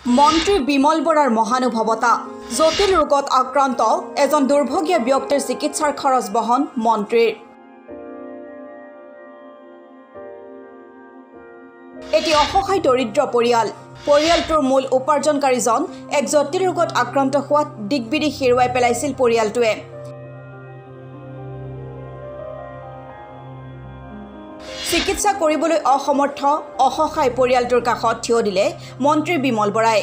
মন্ত্ৰী বিমল বৰাৰ মহানুভৱতা। জটিল ৰোগত আক্ৰান্ত এজন দুৰ্ভগীয়া ব্যক্তিৰ চিকিৎসাৰ খৰচ বহন মন্ত্ৰীৰ। এটি অসহায় দৰিদ্ৰ পৰিয়াল। পৰিয়ালটোৰ মূল উপাৰ্জনকাৰীজন এক জটিল ৰোগত আক্ৰান্ত হোৱাত দিগবিদিশ হেৰুৱাই পেলাইছিল পৰিয়ালটোৱে। চিকিৎসা কৰিবলৈ অসমৰ্থ অসহায় পৰিয়ালটোৰ কাষত থিয় দিলে মন্ত্ৰী বিমল বৰাই।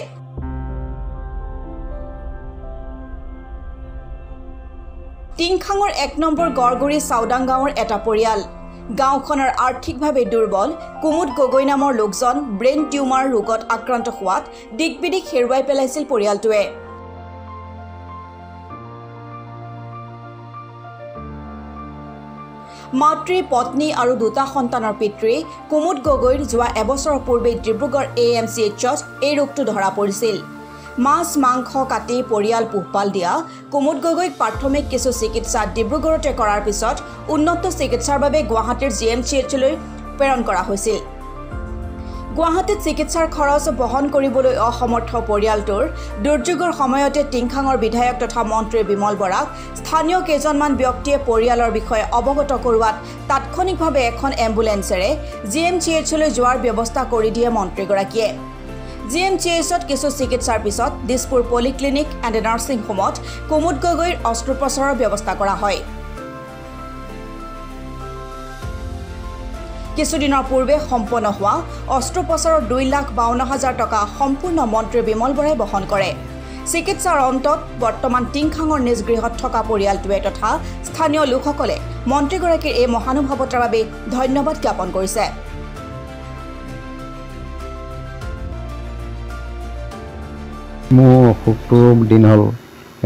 টিংখাঙৰ এক নম্বৰ গড়গুৰি চাওদাং গাঁৱৰ এটা পৰিয়াল। গাঁওখনৰ আৰ্থিকভাৱে দুৰ্বল কুমুদ গগৈ নামৰ লোকজন ব্ৰেইন টিউমাৰ ৰোগত আক্ৰান্ত হোৱাত দিগবিদিশ হেৰুৱাই পেলাইছিল পৰিয়ালটোৱে। মাতৃ পত্নী আৰু দুটা সন্তানৰ পিতৃ কুমুদ গগৈৰ যোৱা এবছৰৰ পূৰ্বে ডিব্ৰুগড় এ এম চি এইচত এই ৰোগটো ধৰা পৰিছিল। মাছ মাংস কাটি পৰিয়াল পোহপাল দিয়া কুমুদ গগৈক প্ৰাথমিক কিছু চিকিৎসা ডিব্ৰুগড়তে কৰাৰ পিছত উন্নত চিকিৎসাৰ বাবে গুৱাহাটীৰ জি এম চি এইচলৈ প্ৰেৰণ কৰা হৈছিল। গুৱাহাটীত চিকিৎসাৰ খৰচ বহন কৰিবলৈ অসমৰ্থ পৰিয়ালটোৰ দুৰ্যোগৰ সময়তে টিংখাঙৰ বিধায়ক তথা মন্ত্ৰী বিমল বৰাক স্থানীয় কেইজনমান ব্যক্তিয়ে পৰিয়ালৰ বিষয়ে অৱগত কৰোৱাত তাৎক্ষণিকভাৱে এখন এম্বুলেন্সেৰে জি এম চি এইচলৈ যোৱাৰ ব্যৱস্থা কৰি দিয়ে মন্ত্ৰীগৰাকীয়ে। জি এম চি এইচত কিছু চিকিৎসাৰ পিছত দিছপুৰ পলিক্লিনিক এণ্ড নাৰ্ছিং হোমত কুমুদ গগৈৰ অস্ত্ৰোপচাৰৰ ব্যৱস্থা কৰা হয়। কিছুদিনৰ পূৰ্বে সম্পন্ন হোৱা অস্ত্ৰোপচাৰৰ দুই লাখ বাৱন্ন হাজাৰ টকা সম্পূৰ্ণ মন্ত্ৰী বিমল বৰাই বহন কৰে। চিকিৎসাৰ অন্তত বৰ্তমান টিংখাঙৰ নিজ গৃহত থকা পৰিয়ালটোৱে তথা স্থানীয় লোকসকলে মন্ত্ৰীগৰাকীৰ এই মহানুভৱতাৰ বাবে ধন্যবাদ জ্ঞাপন কৰিছে। মোৰ অসুখটো দিন হ'ল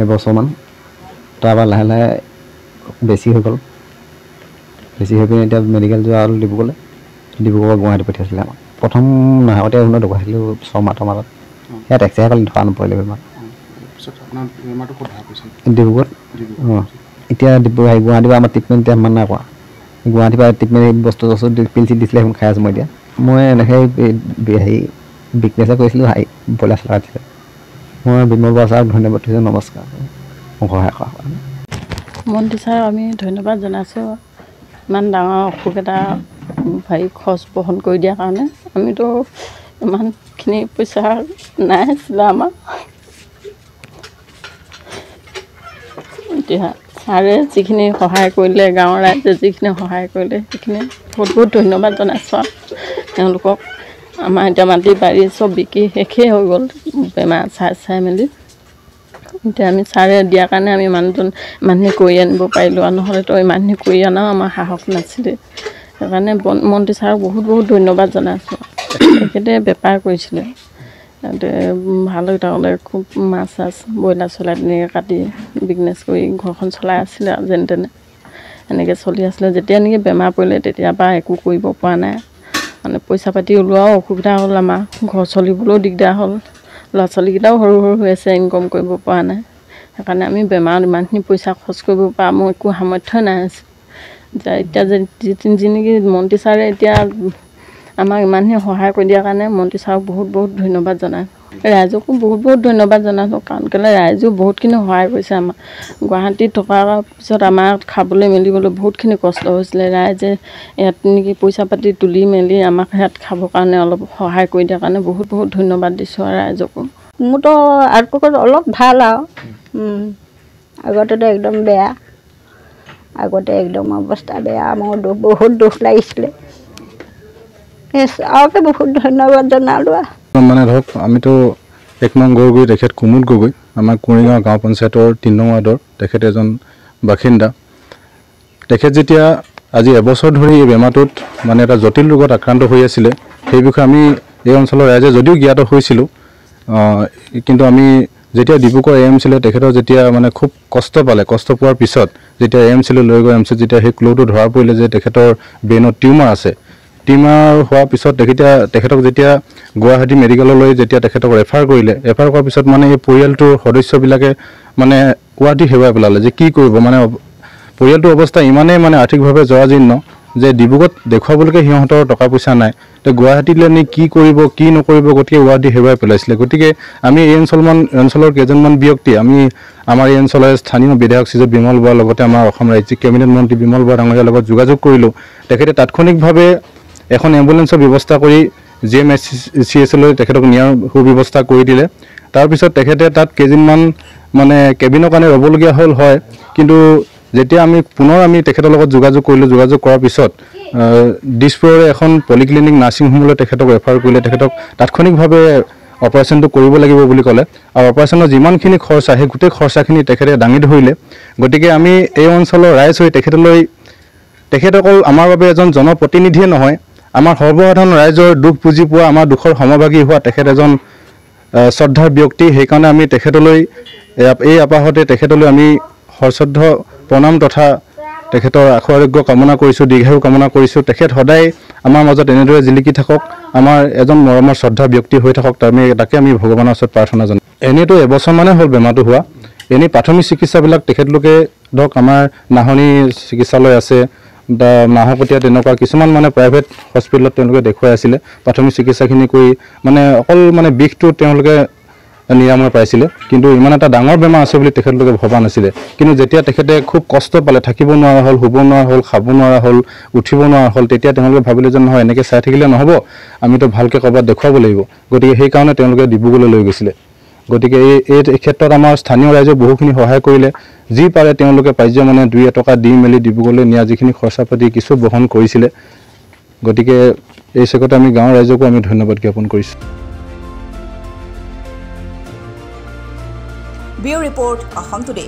এবছৰমান তাৰপৰা লাহে লাহে বেছি হৈ গ'ল। বেছি হৈ পিনে এতিয়া মেডিকেল যোৱা হ'ল ডিব্ৰুগড়লৈ ডিব্ৰুগড় গুৱাহাটী পঠিয়াইছিলে। আমাক প্ৰথম নাহতে শুনো দেখুৱাইছিলোঁ ছমাহৰ মাজত ইয়াত এক্সৰে কালি ধৰা নপৰিলে বেমাৰ। ডিব্ৰুগড়ত? অঁ। এতিয়া ডিব্ৰু হেৰি গুৱাহাটীৰ পৰা আমাৰ ট্ৰিটমেণ্ট এতিয়া সিমান নাই কৰা। গুৱাহাটীৰ পৰা ট্ৰিটমেণ্ট বস্তু চস্তু পিল চিল দিছিলে সেইবোৰ খাই আছোঁ মই এতিয়া। মই এনেকৈ হেৰি বিজনেছে কৰিছিলোঁ হাই ব্ৰইলাৰ চলাই দিছিলে। মই বিমল বৰা ছাৰক ধন্যবাদ দিছোঁ নমস্কাৰ। মোক সহায় কাৰণে মন্ত্ৰী ছাৰ আমি ধন্যবাদ জনাইছোঁ। ইমান ডাঙৰ অসুখ এটা হেৰি খৰচ বহন কৰি দিয়াৰ কাৰণে আমিতো ইমানখিনি পইচা নাই আছিলে আমাৰ। এতিয়া ছাৰে যিখিনি সহায় কৰিলে গাঁৱৰ ৰাইজে যিখিনি সহায় কৰিলে সেইখিনি বহুত বহুত ধন্যবাদ জনাইছোঁ আৰু। তেওঁলোকক আমাৰ এতিয়া মাটি বাৰী চব বিকি শেষেই হৈ গ'ল বেমাৰ চাই চাই মেলি। এতিয়া আমি ছাৰে দিয়াৰ কাৰণে আমি মানুহজন ইমানখিনি কৰি আনিব পাৰিলোঁ আৰু নহ'লেতো ইমানখিনি কৰি অনাও আমাৰ সাহস নাছিলে। সেইকাৰণে মন্ত্ৰী ছাৰক বহুত বহুত ধন্যবাদ জনাইছোঁ। তেখেতে বেপাৰ কৰিছিলে। ভাল হৈ থাকোঁতে খুব মাছ চাছ ব্ৰইলাৰ চইলাৰ তেনেকৈ কাটি বিজনেছ কৰি ঘৰখন চলাই আছিলে আৰু যেনে তেনে। এনেকৈ চলি আছিলে। যেতিয়া নেকি বেমাৰ পৰিলে তেতিয়াৰ পৰা একো কৰিব পৰা নাই। মানে পইচা পাতি ওলোৱাও অসুবিধা হ'ল আমাৰ। ঘৰ চলিবলৈও দিগদাৰ হ'ল। ল'ৰা ছোৱালীকেইটাও সৰু সৰু হৈ আছে ইনকম কৰিব পৰা নাই। সেইকাৰণে আমি বেমাৰত ইমানখিনি পইচা খৰচ কৰিব পৰা মোৰ একো সামৰ্থ্য নাই। আছিল এতিয়া যে নেকি মন্ত্ৰী ছাৰে এতিয়া আমাক ইমানখিনি সহায় কৰি দিয়াৰ কাৰণে মন্ত্ৰী ছাৰক বহুত বহুত ধন্যবাদ জনাই ৰাইজকো বহুত বহুত ধন্যবাদ জনাইছোঁ কাৰণ কেলৈ ৰাইজেও বহুতখিনি সহায় কৰিছে আমাক। গুৱাহাটীত থকাৰ পিছত আমাৰ খাবলৈ মেলিবলৈ বহুতখিনি কষ্ট হৈছিলে। ৰাইজে ইয়াত নেকি পইচা পাতি তুলি মেলি আমাক ইয়াত খাবৰ কাৰণে অলপ সহায় কৰি দিয়াৰ কাৰণে বহুত বহুত ধন্যবাদ দিছোঁ আৰু ৰাইজকো। মোৰতো আৰ্থিকত অলপ ভাল আৰু। আগতেতো একদম বেয়া। আগতে একদম অৱস্থা বেয়া মোৰ দুখ বহুত দুখ লাগিছিলে। ছাৰকে বহুত ধন্যবাদ জনালোঁ আৰু মানে ধৰক আমিতো এক নং গড়গুৰি তেখেত কুমুদ গগৈ আমাৰ কুঁৱৰীগাঁও গাঁও পঞ্চায়তৰ তিনি নং ৱাৰ্ডৰ তেখেত এজন বাসিন্দা। তেখেত যেতিয়া আজি এবছৰ ধৰি এই বেমাৰটোত মানে এটা জটিল ৰোগত আক্ৰান্ত হৈ আছিলে সেই বিষয়ে আমি এই অঞ্চলৰ ৰাইজে যদিও জ্ঞাত হৈছিলোঁ কিন্তু আমি যেতিয়া ডিব্ৰুগড় এ এম চিলৈ তেখেতৰ যেতিয়া মানে খুব কষ্ট পালে কষ্ট পোৱাৰ পিছত যেতিয়া এ এম চিলৈ লৈ গৈ এম চিত যেতিয়া সেই ক্ল'টো ধৰা পৰিলে যে তেখেতৰ ব্ৰেইনত টিউমাৰ আছে টিউমাৰ হোৱাৰ পিছত তেখেতে তেখেতক যেতিয়া গুৱাহাটী মেডিকেললৈ যেতিয়া তেখেতক ৰেফাৰ কৰিলে ৰেফাৰ কৰাৰ পিছত মানে এই পৰিয়ালটোৰ সদস্যবিলাকে মানে গুৱাহাটী হেৰুৱাই পেলালে যে কি কৰিব মানে পৰিয়ালটোৰ অৱস্থা ইমানেই মানে আৰ্থিকভাৱে জৰাজীৰ্ণ যে ডিব্ৰুগড়ত দেখুৱাবলৈকে সিহঁতৰ টকা পইচা নাই তো গুৱাহাটীলৈ নি কি কৰিব কি নকৰিব গতিকে গুৱাহাটী হেৰুৱাই পেলাইছিলে। গতিকে আমি এই অঞ্চলমান অঞ্চলৰ কেইজনমান ব্যক্তি আমি আমাৰ এই অঞ্চলৰ স্থানীয় বিধায়ক শ্ৰীযুত বিমল বৰাৰ লগতে আমাৰ অসম ৰাজ্যিক কেবিনেট মন্ত্ৰী বিমল বৰা ডাঙৰীয়াৰ লগত যোগাযোগ কৰিলোঁ। তেখেতে তাৎক্ষণিকভাৱে এখন এম্বুলেঞ্চৰ ব্যৱস্থা কৰি G M S C S লৈ তেখেতক নিয়াৰ সুব্যৱস্থা কৰি দিলে। তাৰপিছত তেখেতে তাত কেইদিনমান মানে কেবিনৰ কাৰণে ৰ'বলগীয়া হ'ল হয় কিন্তু যেতিয়া আমি পুনৰ আমি তেখেতৰ লগত যোগাযোগ কৰিলোঁ যোগাযোগ কৰাৰ পিছত দিছপুৰৰে এখন পলিক্লিনিক নাৰ্ছিং হোমলৈ তেখেতক ৰেফাৰ কৰিলে। তেখেতক তাৎক্ষণিকভাৱে অপাৰেশ্যনটো কৰিব লাগিব বুলি ক'লে। আৰু অপাৰেশ্যনৰ যিমানখিনি খৰচা সেই গোটেই খৰচাখিনি তেখেতে দাঙি ধৰিলে। গতিকে আমি এই অঞ্চলৰ ৰাইজ হৈ তেখেতলৈ তেখেত অকল আমাৰ বাবে এজন জনপ্ৰতিনিধিয়ে নহয় আমাৰ সৰ্বসাধাৰণ ৰাইজৰ দুখ বুজি পোৱা আমাৰ দুখৰ সমভাগী হোৱা তেখেত এজন শ্ৰদ্ধাৰ ব্যক্তি। সেইকাৰণে আমি তেখেতলৈ এই আপাহতে তেখেতলৈ আমি সশ্ৰদ্ধ প্ৰণাম তথা তেখেতৰ আশু আৰোগ্য কামনা কৰিছোঁ দীৰ্ঘায়ু কামনা কৰিছোঁ। তেখেত সদায় আমাৰ মাজত এনেদৰে জিলিকি থাকক আমাৰ এজন মৰমৰ শ্ৰদ্ধা ব্যক্তি হৈ থাকক আমি তাকে আমি ভগৱানৰ ওচৰত প্ৰাৰ্থনা জনাওঁ। এনেইতো এবছৰমানে হ'ল বেমাৰটো হোৱা। এনেই প্ৰাথমিক চিকিৎসাবিলাক তেখেতলোকে ধৰক আমাৰ নাহনি চিকিৎসালয় আছে বা নাহপতীয়া তেনেকুৱা কিছুমান মানে প্ৰাইভেট হস্পিটেলত তেওঁলোকে দেখুৱাই আছিলে। প্ৰাথমিক চিকিৎসাখিনি কৰি মানে অকল মানে বিষটো তেওঁলোকে নিৰাময় পাইছিলে। কিন্তু ইমান এটা ডাঙৰ বেমাৰ আছে বুলি তেখেতলোকে ভবা নাছিলে। কিন্তু যেতিয়া তেখেতে খুব কষ্ট পালে থাকিব নোৱাৰা হ'ল শুব নোৱাৰা হ'ল খাব নোৱাৰা হ'ল উঠিব নোৱাৰা হ'ল তেতিয়া তেওঁলোকে ভাবিলে যে নহয় এনেকৈ চাই থাকিলে নহ'ব। আমিতো ভালকৈ ক'ৰবাত দেখুৱাব লাগিব। গতিকে সেইকাৰণে তেওঁলোকে ডিব্ৰুগড়লৈ লৈ গৈছিলে। গতিকে এই এই ক্ষেত্ৰত আমাৰ স্থানীয় ৰাইজে বহুখিনি সহায় কৰিলে। যি পাৰে তেওঁলোকে পাৰ্য মানে দুই এটকা দি মেলি ডিব্ৰুগড়লৈ নিয়া যিখিনি খৰচা পাতি কিছু বহন কৰিছিলে। গতিকে এই চেগতে আমি গাঁৱৰ ৰাইজকো আমি ধন্যবাদ জ্ঞাপন কৰিছোঁ। Bureau report Assam today